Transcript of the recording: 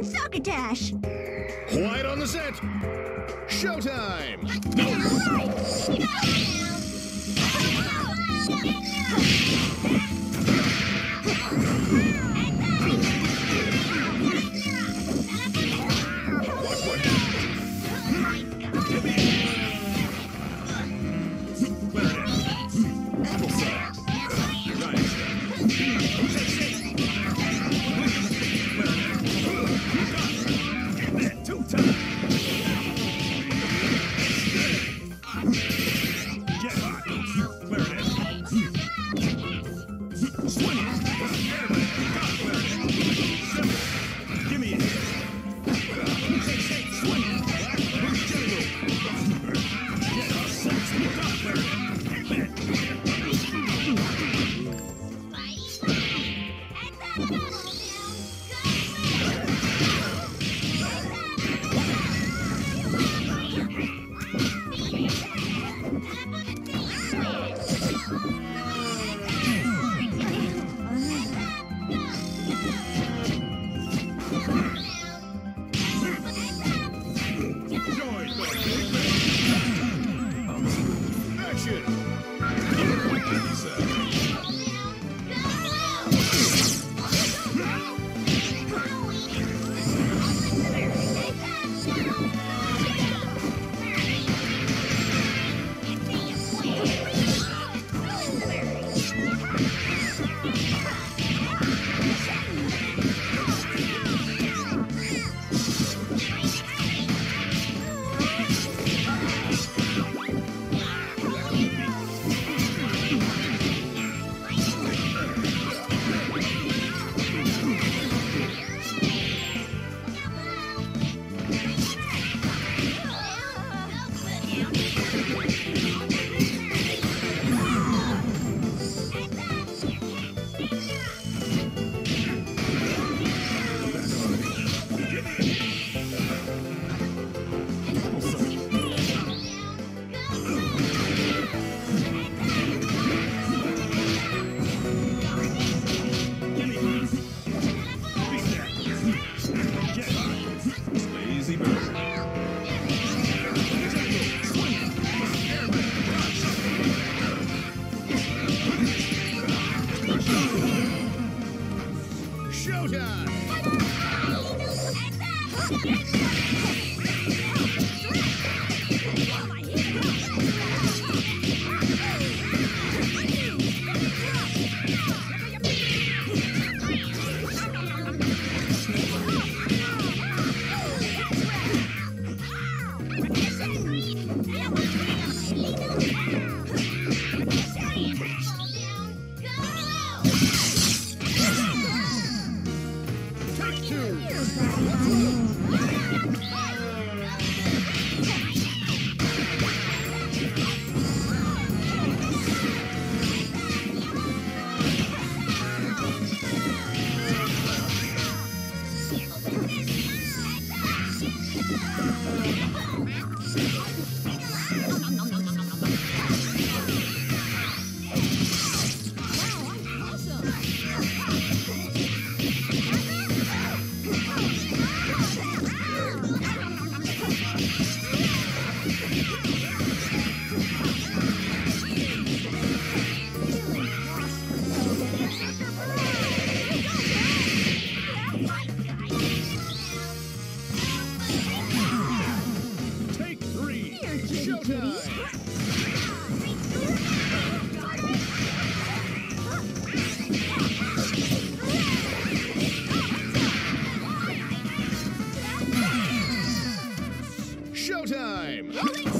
and succotash. Quiet on the set. Showtime. Action. Showtime. Showtime. Action!